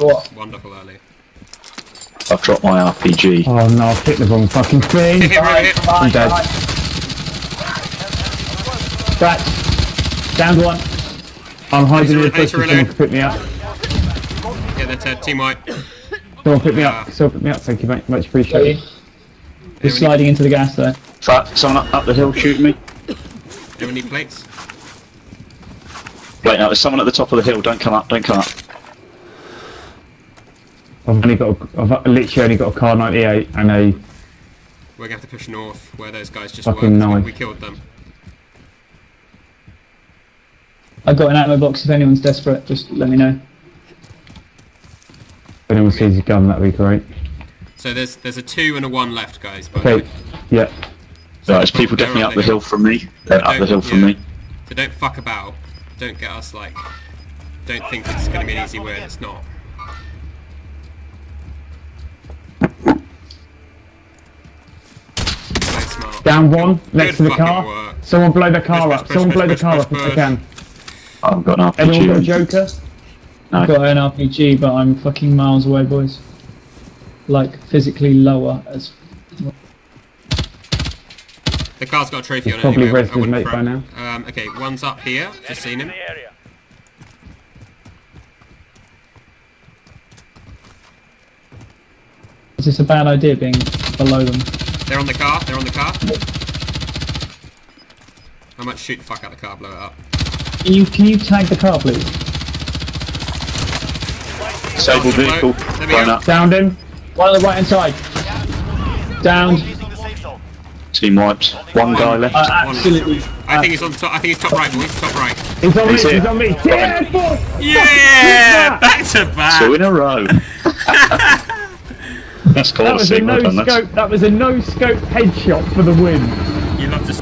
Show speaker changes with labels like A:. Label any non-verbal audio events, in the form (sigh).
A: What?
B: Wonderful early.
C: I've dropped my RPG.
D: Oh no, I've hit the wrong fucking thing.
B: Hit him, hit him.
D: I'm dead. Back. Down to one. I'm hiding in the
B: I
D: bush for
B: reload.
D: someone to pick me up.
B: Yeah, that's uh, team white.
D: Someone pick me up. Someone pick me up. Thank you, mate. Much
A: Got you.
D: appreciated.
A: You're sliding into the gas there.
C: Fuck, someone up, up the hill shooting me.
B: Anyone need plates?
C: Wait, no, there's someone at the top of the hill. Don't come up, don't come up.
D: I've only got. A, I've literally only got a Kar98 and a.
B: We're gonna have to push north where those guys just
D: Fucking
B: were.
D: knife.
B: We killed them.
A: I've got an ammo box if anyone's desperate, just let me know.
D: If anyone sees a gun, that'd be great.
B: So there's there's a two and a one left, guys. By
D: Okay.
B: the way.
D: Yeah.
C: Right, there's people definitely
B: up
C: up the hill from me. They're up the hill from
B: yeah.
C: me.
B: So don't fuck about. Don't get us like. Don't think it's gonna be an easy win. It's not. So smart.
D: Down one next to the car.
B: work.
D: Someone blow the car
B: Push,
D: up.
B: push,
D: Someone
B: push,
D: blow the car
B: push,
D: up if they can.
C: I've got an
D: Anyone got a
C: RPG.
D: joker?
A: I've got an RPG, but I'm fucking miles away, boys. Like, physically lower as...
B: The car's got a trophy
D: He's
B: on it.
D: probably
B: anyway. I
D: rested mate
B: throw
D: by now.
B: Um, okay, one's up here. Just seen him.
A: Is this a bad idea, being below them?
B: They're on the car. They're on the car. I might shoot the fuck out of the car, blow it up.
A: Can you, can you tag the car, please?
C: Disabled vehicle,
B: There we
C: blown
B: go.
C: up.
D: Downed him.
A: One on the right hand side. Downed.
C: Team wiped. One guy left.
A: Uh, absolutely.
B: I think he's on top. I think he's top right, boys. Top right.
D: He's on me.
C: He's here.
D: He's on me. Yeah, boy.
B: Yeah, back to back.
C: Two in a row. (laughs) That's
D: That was a
C: quality.
D: no
C: Well done, that's-
D: scope. That was a no scope headshot for the win.
B: You love to.